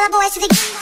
all the boys to the game.